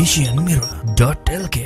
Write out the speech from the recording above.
Asian mirror dot L के